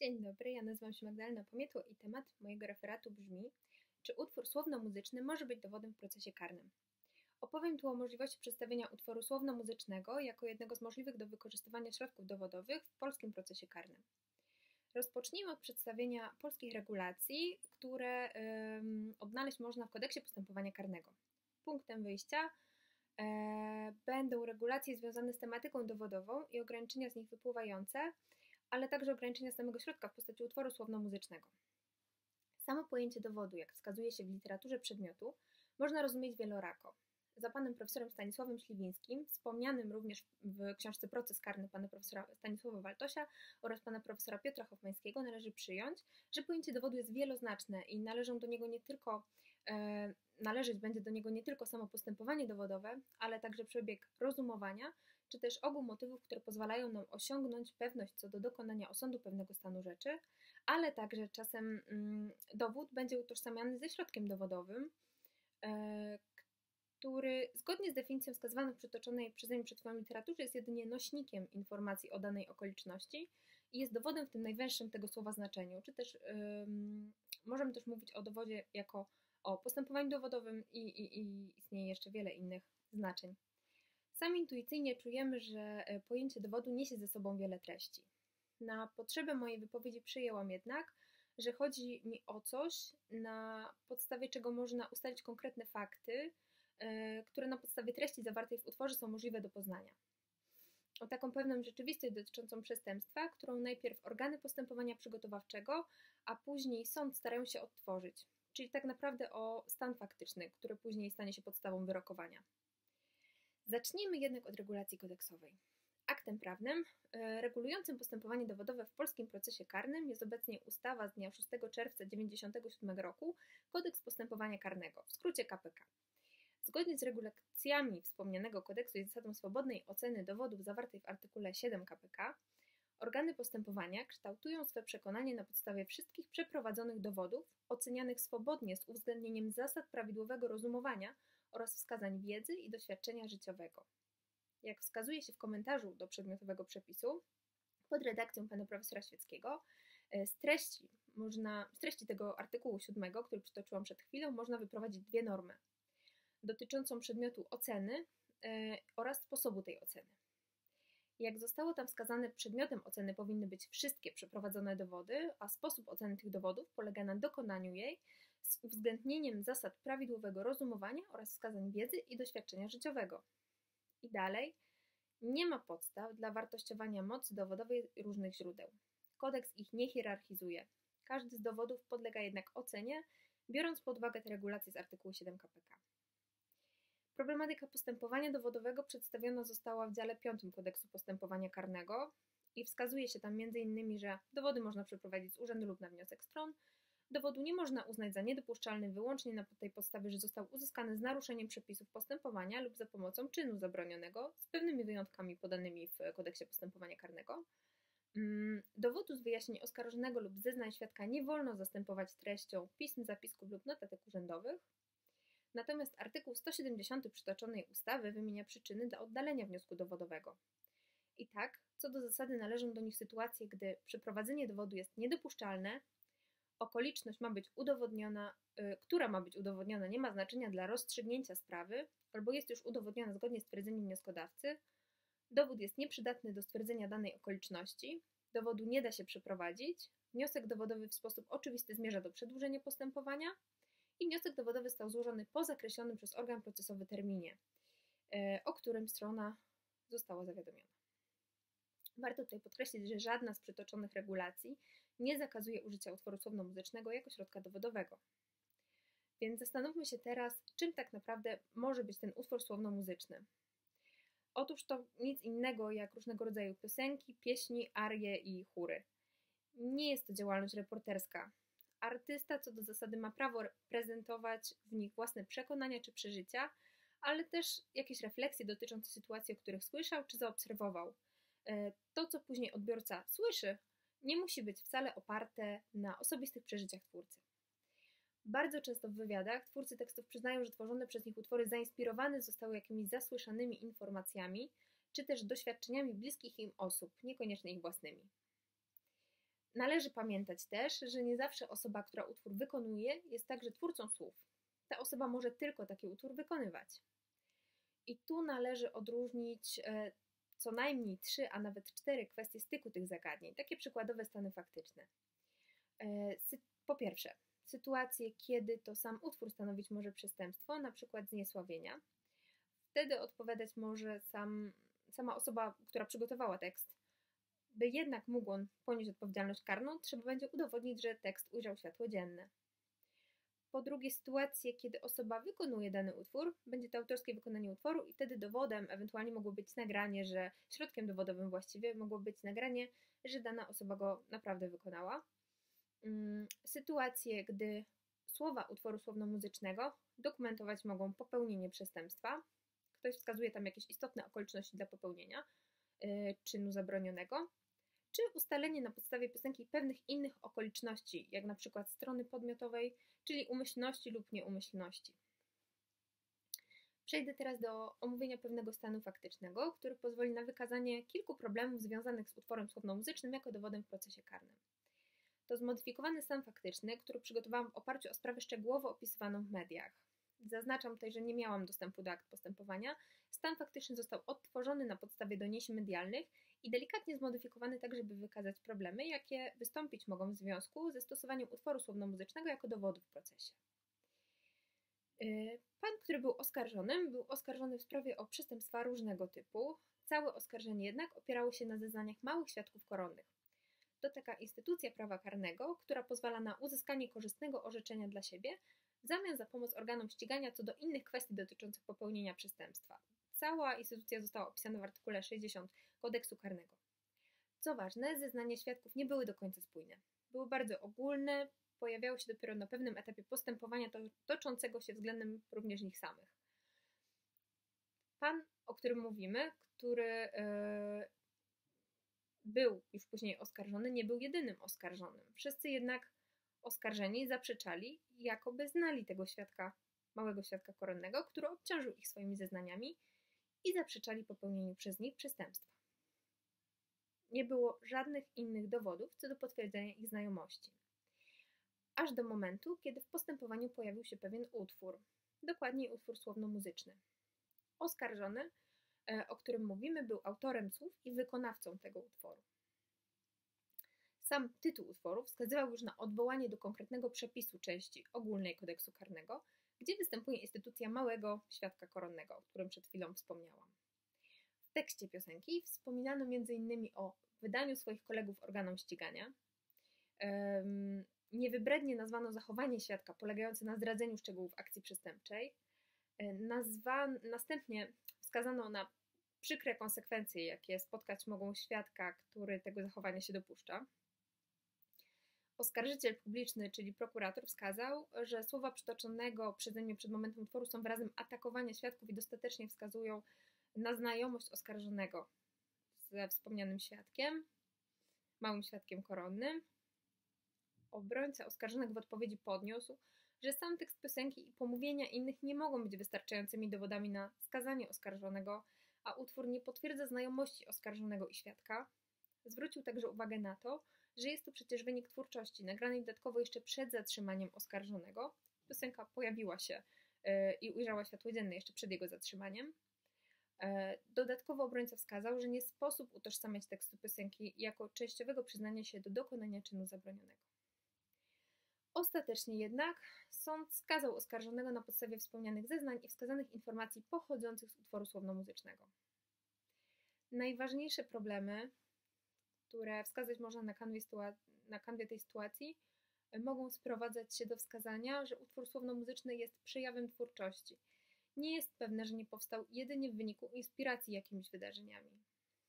Dzień dobry, ja nazywam się Magdalena Pomietło i temat mojego referatu brzmi Czy utwór słowno-muzyczny może być dowodem w procesie karnym? Opowiem tu o możliwości przedstawienia utworu słowno-muzycznego jako jednego z możliwych do wykorzystywania środków dowodowych w polskim procesie karnym. Rozpocznijmy od przedstawienia polskich regulacji, które odnaleźć można w kodeksie postępowania karnego. Punktem wyjścia e, będą regulacje związane z tematyką dowodową i ograniczenia z nich wypływające, ale także ograniczenia samego środka w postaci utworu słowno-muzycznego. Samo pojęcie dowodu, jak wskazuje się w literaturze przedmiotu, można rozumieć wielorako. Za panem profesorem Stanisławem Śliwińskim, wspomnianym również w książce Proces karny pana profesora Stanisława Waltosia oraz pana profesora Piotra Hoffmańskiego, należy przyjąć, że pojęcie dowodu jest wieloznaczne i należą do niego nie tylko e, należeć będzie do niego nie tylko samo postępowanie dowodowe, ale także przebieg rozumowania, czy też ogół motywów, które pozwalają nam osiągnąć pewność co do dokonania osądu pewnego stanu rzeczy, ale także czasem mm, dowód będzie utożsamiany ze środkiem dowodowym, e, który zgodnie z definicją wskazywaną w przytoczonej przeze mnie przed chwilą literaturze jest jedynie nośnikiem informacji o danej okoliczności i jest dowodem w tym najwęższym tego słowa znaczeniu, czy też możemy też mówić o dowodzie jako o postępowaniu dowodowym i, i, i istnieje jeszcze wiele innych znaczeń. Sami intuicyjnie czujemy, że e, pojęcie dowodu niesie ze sobą wiele treści. Na potrzebę mojej wypowiedzi przyjęłam jednak, że chodzi mi o coś, na podstawie czego można ustalić konkretne fakty, e, które na podstawie treści zawartej w utworze są możliwe do poznania. O taką pewną rzeczywistość dotyczącą przestępstwa, którą najpierw organy postępowania przygotowawczego, a później sąd starają się odtworzyć, czyli tak naprawdę o stan faktyczny, który później stanie się podstawą wyrokowania. Zacznijmy jednak od regulacji kodeksowej. Aktem prawnym e, regulującym postępowanie dowodowe w polskim procesie karnym jest obecnie ustawa z dnia 6 czerwca 1997 roku Kodeks Postępowania Karnego, w skrócie KPK. Zgodnie z regulacjami wspomnianego kodeksu i zasadą swobodnej oceny dowodów zawartej w artykule 7 KPK, organy postępowania kształtują swe przekonanie na podstawie wszystkich przeprowadzonych dowodów, ocenianych swobodnie z uwzględnieniem zasad prawidłowego rozumowania oraz wskazań wiedzy i doświadczenia życiowego. Jak wskazuje się w komentarzu do przedmiotowego przepisu, pod redakcją pana profesora Świeckiego, e, z treści, można, z treści tego artykułu 7, który przytoczyłam przed chwilą, można wyprowadzić dwie normy dotyczącą przedmiotu oceny e, oraz sposobu tej oceny. Jak zostało tam wskazane, przedmiotem oceny powinny być wszystkie przeprowadzone dowody, a sposób oceny tych dowodów polega na dokonaniu jej z uwzględnieniem zasad prawidłowego rozumowania oraz wskazań wiedzy i doświadczenia życiowego. I dalej, nie ma podstaw dla wartościowania mocy dowodowej różnych źródeł. Kodeks ich nie hierarchizuje. Każdy z dowodów podlega jednak ocenie, biorąc pod uwagę te regulacje z artykułu 7 KPK. Problematyka postępowania dowodowego przedstawiona została w dziale 5 Kodeksu Postępowania Karnego i wskazuje się tam m.in., że dowody można przeprowadzić z urzędu lub na wniosek stron, Dowodu nie można uznać za niedopuszczalny wyłącznie na tej podstawie, że został uzyskany z naruszeniem przepisów postępowania lub za pomocą czynu zabronionego, z pewnymi wyjątkami podanymi w kodeksie postępowania karnego. Mm, dowodu z wyjaśnień oskarżonego lub zeznań świadka nie wolno zastępować treścią pism, zapisków lub notatek urzędowych. Natomiast artykuł 170 przytoczonej ustawy wymienia przyczyny dla oddalenia wniosku dowodowego. I tak, co do zasady należą do nich sytuacje, gdy przeprowadzenie dowodu jest niedopuszczalne, okoliczność ma być udowodniona, y, która ma być udowodniona, nie ma znaczenia dla rozstrzygnięcia sprawy, albo jest już udowodniona zgodnie z twierdzeniem wnioskodawcy, dowód jest nieprzydatny do stwierdzenia danej okoliczności, dowodu nie da się przeprowadzić, wniosek dowodowy w sposób oczywisty zmierza do przedłużenia postępowania i wniosek dowodowy został złożony po zakreślonym przez organ procesowy terminie, y, o którym strona została zawiadomiona. Warto tutaj podkreślić, że żadna z przytoczonych regulacji nie zakazuje użycia utworu słowno-muzycznego jako środka dowodowego. Więc zastanówmy się teraz, czym tak naprawdę może być ten utwór słowno-muzyczny. Otóż to nic innego jak różnego rodzaju piosenki, pieśni, arie i chóry. Nie jest to działalność reporterska. Artysta co do zasady ma prawo prezentować w nich własne przekonania czy przeżycia, ale też jakieś refleksje dotyczące sytuacji, o których słyszał czy zaobserwował – E, to, co później odbiorca słyszy, nie musi być wcale oparte na osobistych przeżyciach twórcy. Bardzo często w wywiadach twórcy tekstów przyznają, że tworzone przez nich utwory zainspirowane zostały jakimiś zasłyszanymi informacjami, czy też doświadczeniami bliskich im osób, niekoniecznie ich własnymi. Należy pamiętać też, że nie zawsze osoba, która utwór wykonuje, jest także twórcą słów. Ta osoba może tylko taki utwór wykonywać. I tu należy odróżnić e, co najmniej trzy, a nawet cztery kwestie styku tych zagadnień, takie przykładowe stany faktyczne. E, po pierwsze, sytuacje, kiedy to sam utwór stanowić może przestępstwo, na przykład zniesławienia. Wtedy odpowiadać może sam, sama osoba, która przygotowała tekst. By jednak mógł on ponieść odpowiedzialność karną, trzeba będzie udowodnić, że tekst ujrzał światło dzienne. Po drugie, sytuacje, kiedy osoba wykonuje dany utwór, będzie to autorskie wykonanie utworu i wtedy dowodem ewentualnie mogło być nagranie, że środkiem dowodowym właściwie mogło być nagranie, że dana osoba go naprawdę wykonała. Mm, sytuacje, gdy słowa utworu słowno-muzycznego dokumentować mogą popełnienie przestępstwa. Ktoś wskazuje tam jakieś istotne okoliczności dla popełnienia yy, czynu zabronionego, czy ustalenie na podstawie piosenki pewnych innych okoliczności, jak na przykład strony podmiotowej, czyli umyślności lub nieumyślności. Przejdę teraz do omówienia pewnego stanu faktycznego, który pozwoli na wykazanie kilku problemów związanych z utworem słowno-muzycznym jako dowodem w procesie karnym. To zmodyfikowany stan faktyczny, który przygotowałam w oparciu o sprawę szczegółowo opisywaną w mediach. Zaznaczam tutaj, że nie miałam dostępu do akt postępowania. Stan faktyczny został odtworzony na podstawie doniesień medialnych i delikatnie zmodyfikowany tak, żeby wykazać problemy, jakie wystąpić mogą w związku ze stosowaniem utworu słowno-muzycznego jako dowodu w procesie. Y, pan, który był oskarżonym, był oskarżony w sprawie o przestępstwa różnego typu. Całe oskarżenie jednak opierało się na zeznaniach małych świadków koronnych. To taka instytucja prawa karnego, która pozwala na uzyskanie korzystnego orzeczenia dla siebie w zamian za pomoc organom ścigania co do innych kwestii dotyczących popełnienia przestępstwa. Cała instytucja została opisana w artykule 60 kodeksu karnego. Co ważne, zeznania świadków nie były do końca spójne. Były bardzo ogólne, pojawiały się dopiero na pewnym etapie postępowania toczącego się względem również nich samych. Pan, o którym mówimy, który yy, był już później oskarżony, nie był jedynym oskarżonym. Wszyscy jednak oskarżeni zaprzeczali, jakoby znali tego świadka, małego świadka koronnego, który obciążył ich swoimi zeznaniami i zaprzeczali popełnieniu przez nich przestępstwa. Nie było żadnych innych dowodów co do potwierdzenia ich znajomości. Aż do momentu, kiedy w postępowaniu pojawił się pewien utwór, dokładniej utwór słowno-muzyczny. Oskarżony, e, o którym mówimy, był autorem słów i wykonawcą tego utworu. Sam tytuł utworu wskazywał już na odwołanie do konkretnego przepisu części ogólnej kodeksu karnego, gdzie występuje instytucja małego świadka koronnego, o którym przed chwilą wspomniałam. W tekście piosenki wspominano m.in. o wydaniu swoich kolegów organom ścigania. Niewybrednie nazwano zachowanie świadka polegające na zdradzeniu szczegółów akcji przestępczej. E, nazwa, następnie wskazano na przykre konsekwencje, jakie spotkać mogą świadka, który tego zachowania się dopuszcza. Oskarżyciel publiczny, czyli prokurator, wskazał, że słowa przytoczonego przeze mnie przed momentem utworu są wyrazem atakowania świadków i dostatecznie wskazują na znajomość oskarżonego ze wspomnianym świadkiem, małym świadkiem koronnym. Obrońca oskarżonych w odpowiedzi podniósł, że sam tekst piosenki i pomówienia innych nie mogą być wystarczającymi dowodami na skazanie oskarżonego, a utwór nie potwierdza znajomości oskarżonego i świadka. Zwrócił także uwagę na to, że jest to przecież wynik twórczości, nagranej dodatkowo jeszcze przed zatrzymaniem oskarżonego. Piosenka pojawiła się yy, i ujrzała światło dzienne jeszcze przed jego zatrzymaniem. Yy, dodatkowo obrońca wskazał, że nie sposób utożsamiać tekstu piosenki jako częściowego przyznania się do dokonania czynu zabronionego. Ostatecznie jednak sąd skazał oskarżonego na podstawie wspomnianych zeznań i wskazanych informacji pochodzących z utworu słowno-muzycznego. Najważniejsze problemy które wskazać można na kanwie, na kanwie tej sytuacji, mogą sprowadzać się do wskazania, że utwór słowno-muzyczny jest przejawem twórczości. Nie jest pewne, że nie powstał jedynie w wyniku inspiracji jakimiś wydarzeniami.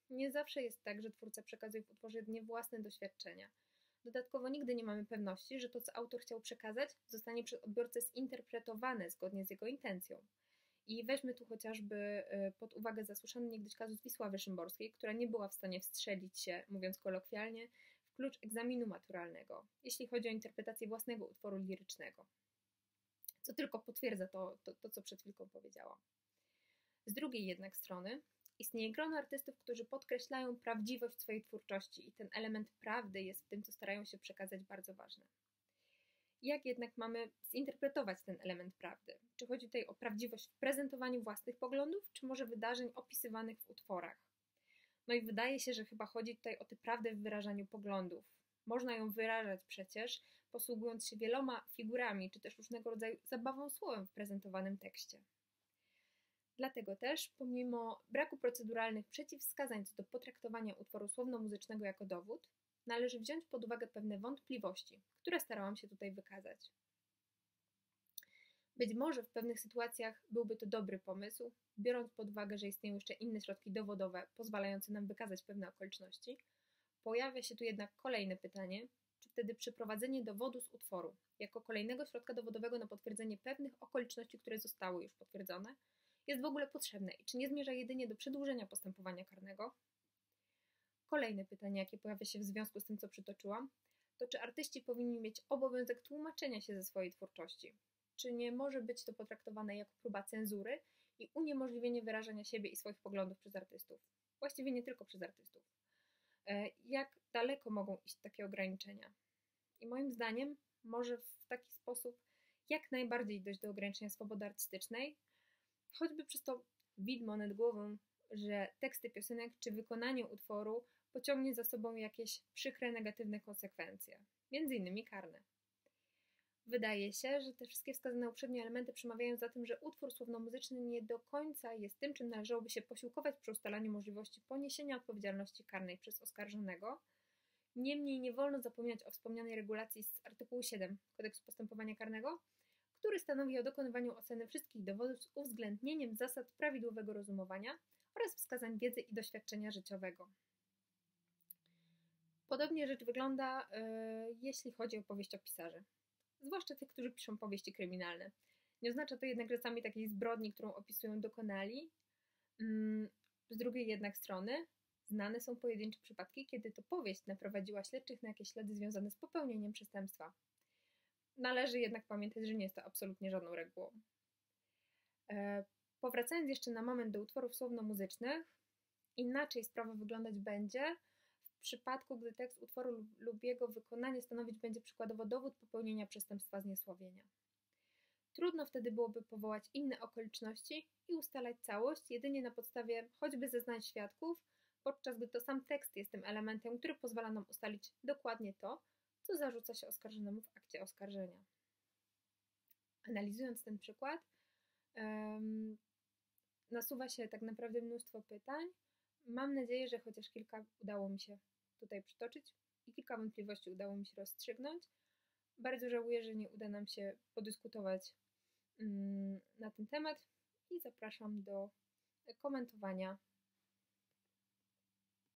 Nie zawsze jest tak, że twórca przekazuje w utworze jedynie własne doświadczenia. Dodatkowo nigdy nie mamy pewności, że to, co autor chciał przekazać, zostanie przez odbiorcę zinterpretowane zgodnie z jego intencją. I weźmy tu chociażby y, pod uwagę zasłyszany niegdyś kazus Wisławy Szymborskiej, która nie była w stanie wstrzelić się, mówiąc kolokwialnie, w klucz egzaminu maturalnego, jeśli chodzi o interpretację własnego utworu lirycznego. Co tylko potwierdza to, to, to co przed chwilką powiedziałam. Z drugiej jednak strony, Istnieje grono artystów, którzy podkreślają prawdziwość swojej twórczości i ten element prawdy jest w tym, co starają się przekazać, bardzo ważny. Jak jednak mamy zinterpretować ten element prawdy? Czy chodzi tutaj o prawdziwość w prezentowaniu własnych poglądów, czy może wydarzeń opisywanych w utworach? No i wydaje się, że chyba chodzi tutaj o tę prawdę w wyrażaniu poglądów. Można ją wyrażać przecież, posługując się wieloma figurami, czy też różnego rodzaju zabawą słowem w prezentowanym tekście. Dlatego też, pomimo braku proceduralnych przeciwwskazań co do potraktowania utworu słowno-muzycznego jako dowód, należy wziąć pod uwagę pewne wątpliwości, które starałam się tutaj wykazać. Być może w pewnych sytuacjach byłby to dobry pomysł, biorąc pod uwagę, że istnieją jeszcze inne środki dowodowe pozwalające nam wykazać pewne okoliczności. Pojawia się tu jednak kolejne pytanie, wtedy przeprowadzenie dowodu z utworu jako kolejnego środka dowodowego na potwierdzenie pewnych okoliczności, które zostały już potwierdzone, jest w ogóle potrzebne i czy nie zmierza jedynie do przedłużenia postępowania karnego? Kolejne pytanie, jakie pojawia się w związku z tym, co przytoczyłam, to czy artyści powinni mieć obowiązek tłumaczenia się ze swojej twórczości? Czy nie może być to potraktowane jako próba cenzury i uniemożliwienie wyrażania siebie i swoich poglądów przez artystów? Właściwie nie tylko przez artystów. E, jak daleko mogą iść takie ograniczenia? I moim zdaniem może w taki sposób jak najbardziej dojść do ograniczenia swobody artystycznej, choćby przez to widmo nad głową, że teksty piosenek czy wykonanie utworu pociągnie za sobą jakieś przykre, negatywne konsekwencje, między innymi karne. Wydaje się, że te wszystkie wskazane uprzednio elementy przemawiają za tym, że utwór słowno-muzyczny nie do końca jest tym, czym należałoby się posiłkować przy ustalaniu możliwości poniesienia odpowiedzialności karnej przez oskarżonego. Niemniej nie wolno zapominać o wspomnianej regulacji z artykułu 7 Kodeksu Postępowania Karnego, który stanowi o dokonywaniu oceny wszystkich dowodów z uwzględnieniem zasad prawidłowego rozumowania oraz wskazań wiedzy i doświadczenia życiowego. Podobnie rzecz wygląda, yy, jeśli chodzi o powieściopisarzy, zwłaszcza tych, którzy piszą powieści kryminalne. Nie oznacza to jednak, że sami takiej zbrodni, którą opisują, dokonali. Yy, z drugiej jednak strony, znane są pojedyncze przypadki, kiedy to powieść naprowadziła śledczych na jakieś ślady związane z popełnieniem przestępstwa. Należy jednak pamiętać, że nie jest to absolutnie żadną regułą. E, powracając jeszcze na moment do utworów słowno-muzycznych, inaczej sprawa wyglądać będzie przypadku, gdy tekst utworu lub jego wykonanie stanowić będzie przykładowo dowód popełnienia przestępstwa zniesławienia. Trudno wtedy byłoby powołać inne okoliczności i ustalać całość jedynie na podstawie choćby zeznań świadków, podczas gdy to sam tekst jest tym elementem, który pozwala nam ustalić dokładnie to, co zarzuca się oskarżonemu w akcie oskarżenia. Analizując ten przykład, nasuwa się tak naprawdę mnóstwo pytań. Mam nadzieję, że chociaż kilka udało mi się tutaj przytoczyć i kilka wątpliwości udało mi się rozstrzygnąć. Bardzo żałuję, że nie uda nam się podyskutować um, na ten temat i zapraszam do komentowania